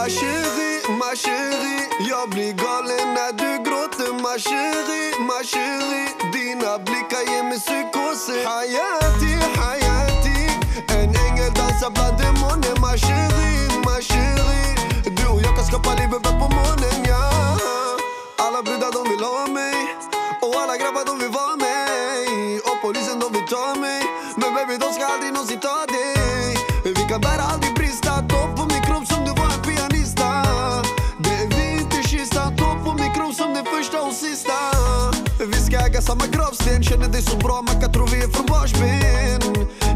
ma chérie, ma chérie. Jag blir galen när du gråter ma chérie, ma chérie. Dina blickar ger mig psykoser Hayati, hayati En ängel dansar bland demoner ma chérie, ma chérie. Du och jag kan skapa livet på månen, ja. Alla brudar de vill ha mig. Och alla grabbar de vill vara mig. Och polisen de vill ta mig. Men baby de ska aldrig någonsin ta dig äga samma gravsten. Känner dig så bra man kan tro vi är från barnsben.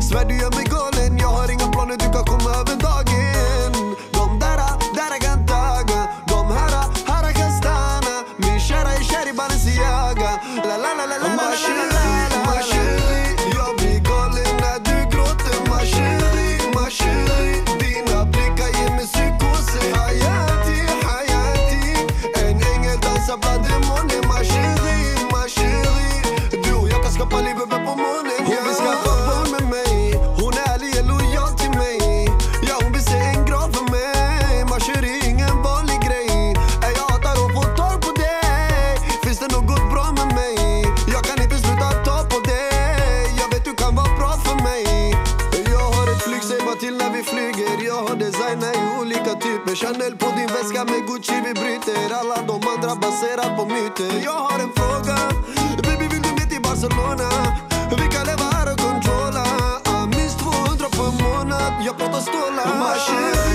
Svär du gör mig galen Jag har inga planer du kan komma över dagen. De där, där kan taga De här, här kan stanna Min kära är kär i Balenciaga. La la la la la la la. I olika typer Chanel på din väska med Gucci vi bryter Alla de andra baserat på myter Jag har en fråga Baby vill du med till Barcelona? Vi kan leva här och controlla ah, Minst 200 per månad Jag pratar stålar